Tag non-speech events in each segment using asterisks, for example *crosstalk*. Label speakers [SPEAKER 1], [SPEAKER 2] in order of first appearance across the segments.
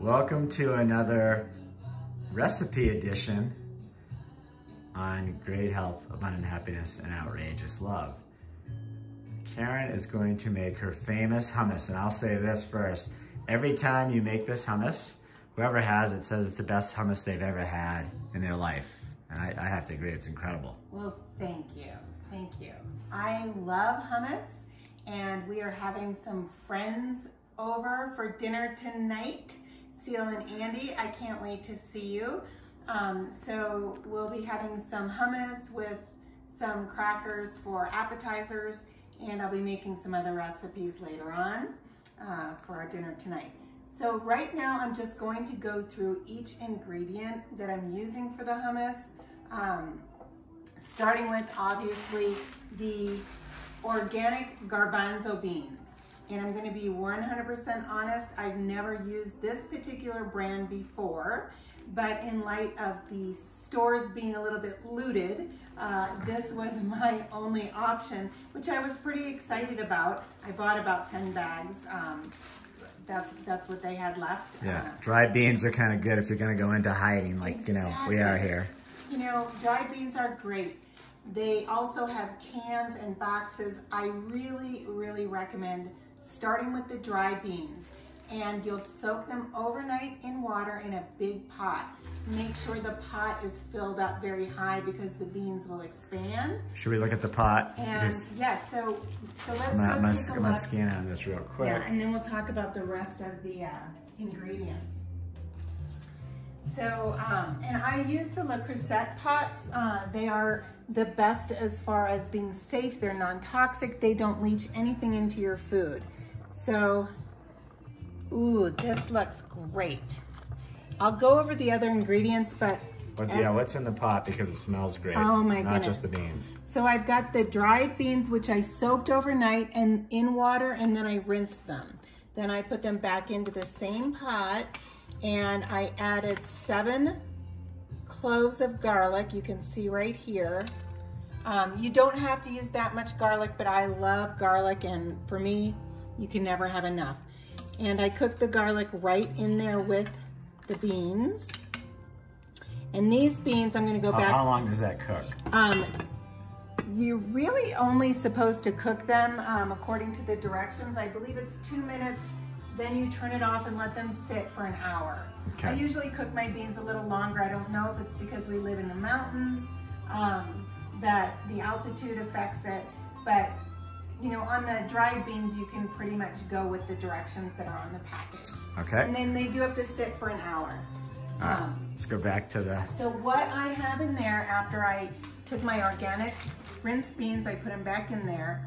[SPEAKER 1] Welcome to another recipe edition on great health, abundant happiness, and outrageous love. Karen is going to make her famous hummus, and I'll say this first. Every time you make this hummus, whoever has it says it's the best hummus they've ever had in their life. And I, I have to agree, it's incredible.
[SPEAKER 2] Well, thank you, thank you. I love hummus, and we are having some friends over for dinner tonight. Seal and Andy, I can't wait to see you. Um, so we'll be having some hummus with some crackers for appetizers, and I'll be making some other recipes later on uh, for our dinner tonight. So right now I'm just going to go through each ingredient that I'm using for the hummus, um, starting with obviously the organic garbanzo beans and I'm gonna be 100% honest, I've never used this particular brand before, but in light of the stores being a little bit looted, uh, this was *laughs* my only option, which I was pretty excited about. I bought about 10 bags. Um, that's that's what they had left.
[SPEAKER 1] Yeah, uh, dried beans are kind of good if you're gonna go into hiding, like exactly. you know we are here.
[SPEAKER 2] You know, dried beans are great. They also have cans and boxes. I really, really recommend starting with the dry beans. And you'll soak them overnight in water in a big pot. Make sure the pot is filled up very high because the beans will expand.
[SPEAKER 1] Should we look at the pot?
[SPEAKER 2] And yes, yeah, so so let's
[SPEAKER 1] I'm
[SPEAKER 2] go
[SPEAKER 1] take a look. I'm scan on this real quick.
[SPEAKER 2] Yeah, and then we'll talk about the rest of the uh, ingredients. So, um, and I use the Le Creuset pots. Uh, they are the best as far as being safe. They're non-toxic. They don't leach anything into your food. So, ooh, this looks great. I'll go over the other ingredients, but
[SPEAKER 1] but yeah, what's in the pot because it smells great.
[SPEAKER 2] Oh my
[SPEAKER 1] Not
[SPEAKER 2] goodness.
[SPEAKER 1] just the beans.
[SPEAKER 2] So I've got the dried beans, which I soaked overnight and in water, and then I rinsed them. Then I put them back into the same pot and I added seven cloves of garlic. You can see right here. Um, you don't have to use that much garlic, but I love garlic and for me, you can never have enough. And I cooked the garlic right in there with the beans. And these beans, I'm gonna go
[SPEAKER 1] how,
[SPEAKER 2] back.
[SPEAKER 1] How long does that cook?
[SPEAKER 2] Um, you're really only supposed to cook them um, according to the directions. I believe it's two minutes then you turn it off and let them sit for an hour. Okay. I usually cook my beans a little longer. I don't know if it's because we live in the mountains, um, that the altitude affects it, but you know, on the dried beans, you can pretty much go with the directions that are on the package.
[SPEAKER 1] Okay.
[SPEAKER 2] And then they do have to sit for an hour.
[SPEAKER 1] All right, um, let's go back to the...
[SPEAKER 2] So what I have in there after I took my organic rinsed beans, I put them back in there,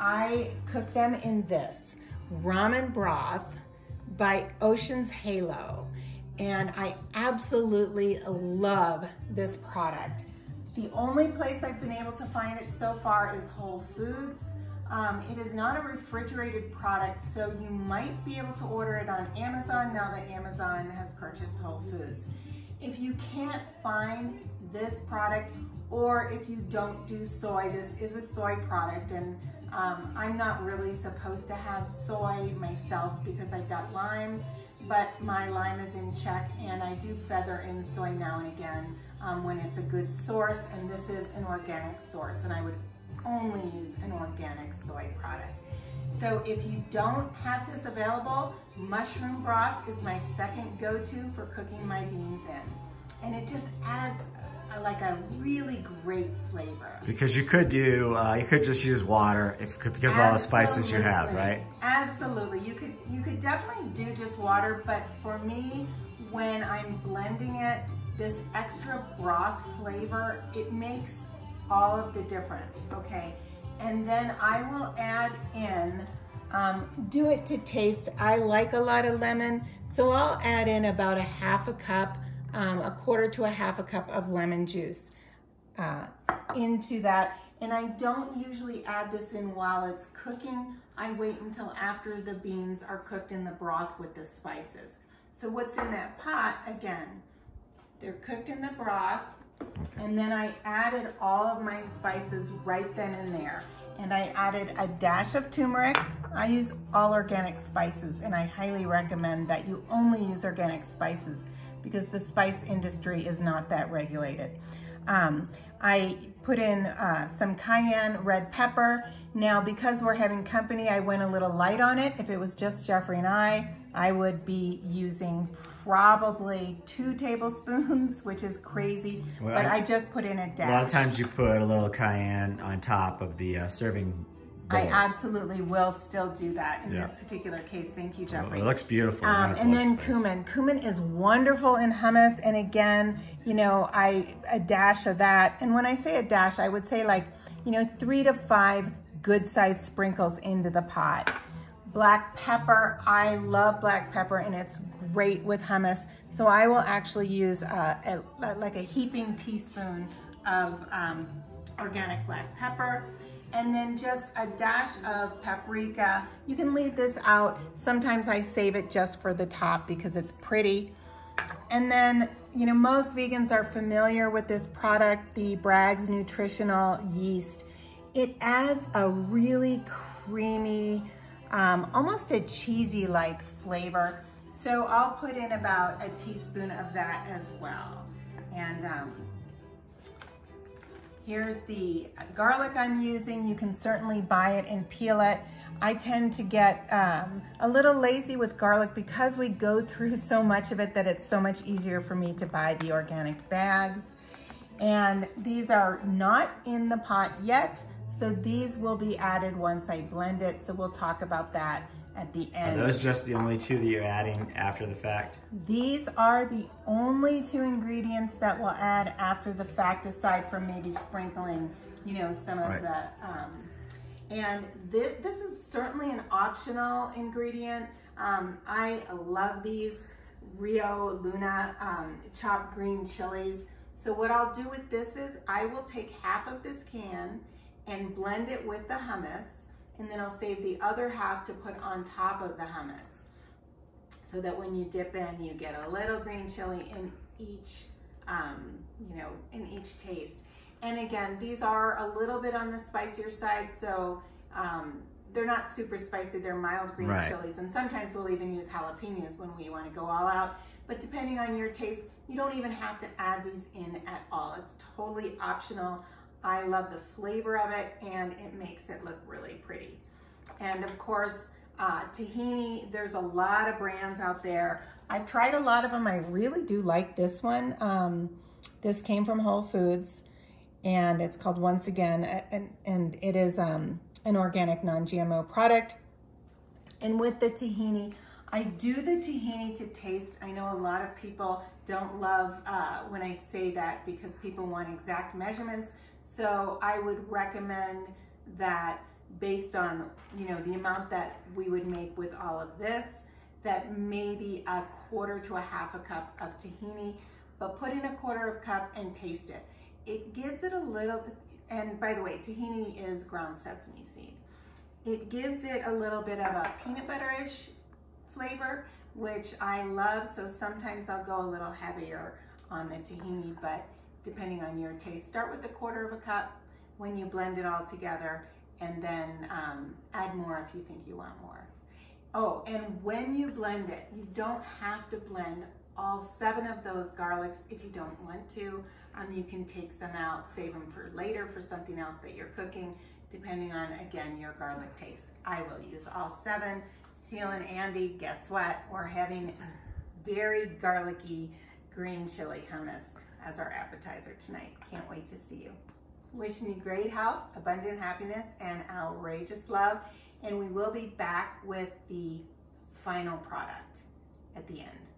[SPEAKER 2] I cook them in this ramen broth by Ocean's Halo. And I absolutely love this product. The only place I've been able to find it so far is Whole Foods. Um, it is not a refrigerated product, so you might be able to order it on Amazon now that Amazon has purchased Whole Foods. If you can't find this product, or if you don't do soy, this is a soy product, and um, I'm not really supposed to have soy myself because I've got Lyme, but my Lyme is in check and I do feather in soy now and again um, when it's a good source and this is an organic source and I would only use an organic soy product. So if you don't have this available, mushroom broth is my second go-to for cooking my beans in. And it just adds a, like a really great flavor.
[SPEAKER 1] Because you could do, uh, you could just use water if because of all the spices you have, right?
[SPEAKER 2] Absolutely. You could you could definitely do just water, but for me, when I'm blending it, this extra broth flavor, it makes all of the difference, okay? And then I will add in, um, do it to taste. I like a lot of lemon, so I'll add in about a half a cup um, a quarter to a half a cup of lemon juice uh, into that. And I don't usually add this in while it's cooking. I wait until after the beans are cooked in the broth with the spices. So what's in that pot, again, they're cooked in the broth, and then I added all of my spices right then and there. And I added a dash of turmeric, I use all organic spices and I highly recommend that you only use organic spices because the spice industry is not that regulated. Um, I put in uh, some cayenne red pepper. Now, because we're having company, I went a little light on it. If it was just Jeffrey and I, I would be using probably two tablespoons, *laughs* which is crazy, well, but I just put in a dash.
[SPEAKER 1] A lot of times you put a little cayenne on top of the uh, serving
[SPEAKER 2] I absolutely will still do that in yeah. this particular case. Thank you, Jeffrey.
[SPEAKER 1] It looks beautiful.
[SPEAKER 2] Um, and then space. cumin. Cumin is wonderful in hummus. And again, you know, I a dash of that. And when I say a dash, I would say like, you know, three to five good sized sprinkles into the pot. Black pepper, I love black pepper and it's great with hummus. So I will actually use a, a, like a heaping teaspoon of um, organic black pepper and then just a dash of paprika. You can leave this out. Sometimes I save it just for the top because it's pretty. And then, you know, most vegans are familiar with this product, the Bragg's Nutritional Yeast. It adds a really creamy, um, almost a cheesy-like flavor. So I'll put in about a teaspoon of that as well. And um, Here's the garlic I'm using. You can certainly buy it and peel it. I tend to get um, a little lazy with garlic because we go *laughs* through so much of it that it's so much easier for me to buy the organic bags. And these are not in the pot yet, so these will be added once I blend it. So we'll talk about that at the end.
[SPEAKER 1] Are those just the only two that you're adding after the fact?
[SPEAKER 2] These are the only two ingredients that we'll add after the fact, aside from maybe sprinkling, you know, some of right. the, um, and th this is certainly an optional ingredient. Um, I love these Rio Luna um, chopped green chilies. So what I'll do with this is I will take half of this can and blend it with the hummus and then I'll save the other half to put on top of the hummus so that when you dip in, you get a little green chili in each, um, you know, in each taste. And again, these are a little bit on the spicier side, so um, they're not super spicy. They're mild green right. chilies, and sometimes we'll even use jalapenos when we want to go all out. But depending on your taste, you don't even have to add these in at all. It's totally optional. I love the flavor of it and it makes it look really pretty. And of course, uh, tahini, there's a lot of brands out there. I've tried a lot of them. I really do like this one. Um, this came from Whole Foods and it's called Once Again and, and it is um, an organic non-GMO product. And with the tahini, I do the tahini to taste. I know a lot of people don't love uh, when I say that because people want exact measurements. So I would recommend that based on, you know, the amount that we would make with all of this, that maybe a quarter to a half a cup of tahini, but put in a quarter of cup and taste it. It gives it a little, and by the way, tahini is ground sesame seed. It gives it a little bit of a peanut butter-ish flavor, which I love, so sometimes I'll go a little heavier on the tahini, but depending on your taste. Start with a quarter of a cup when you blend it all together and then um, add more if you think you want more. Oh, and when you blend it, you don't have to blend all seven of those garlics if you don't want to. Um, you can take some out, save them for later for something else that you're cooking, depending on, again, your garlic taste. I will use all seven. Seal and Andy, guess what? We're having very garlicky green chili hummus as our appetizer tonight. Can't wait to see you. Wishing you great health, abundant happiness, and outrageous love. And we will be back with the final product at the end.